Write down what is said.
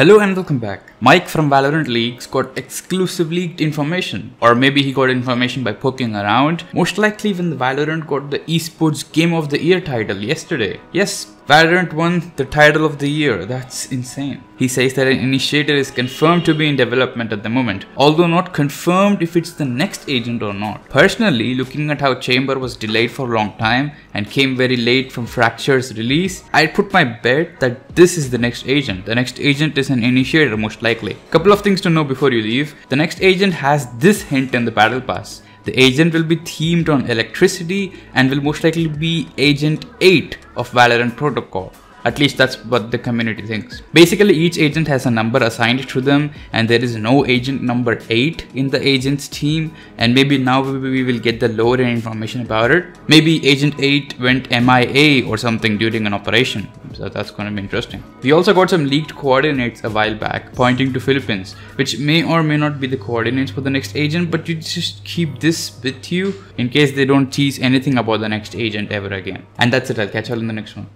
Hello and welcome back. Mike from Valorant Leaks got exclusive leaked information, or maybe he got information by poking around, most likely when the Valorant got the esports Game of the Year title yesterday. Yes, Valorant won the title of the year, that's insane. He says that an initiator is confirmed to be in development at the moment, although not confirmed if it's the next agent or not. Personally, looking at how Chamber was delayed for a long time and came very late from Fracture's release, I'd put my bet that this is the next agent. The next agent is an initiator most likely. Couple of things to know before you leave. The next agent has this hint in the battle pass. The agent will be themed on electricity and will most likely be Agent 8 of Valorant Protocol. At least that's what the community thinks. Basically, each agent has a number assigned to them, and there is no agent number 8 in the agent's team. And maybe now we will get the lower information about it. Maybe agent 8 went MIA or something during an operation. So that's going to be interesting. We also got some leaked coordinates a while back pointing to Philippines, which may or may not be the coordinates for the next agent, but you just keep this with you in case they don't tease anything about the next agent ever again. And that's it. I'll catch you all in the next one.